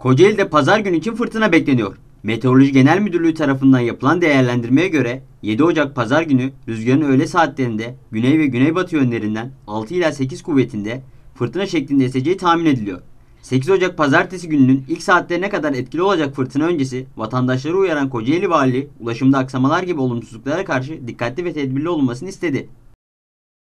Kocaeli'de pazar günü için fırtına bekleniyor. Meteoroloji Genel Müdürlüğü tarafından yapılan değerlendirmeye göre 7 Ocak pazar günü rüzgarın öğle saatlerinde güney ve güneybatı yönlerinden 6 ila 8 kuvvetinde fırtına şeklinde eseceği tahmin ediliyor. 8 Ocak pazartesi gününün ilk saatlerine kadar etkili olacak fırtına öncesi vatandaşları uyaran Kocaeli Valiliği ulaşımda aksamalar gibi olumsuzluklara karşı dikkatli ve tedbirli olunmasını istedi.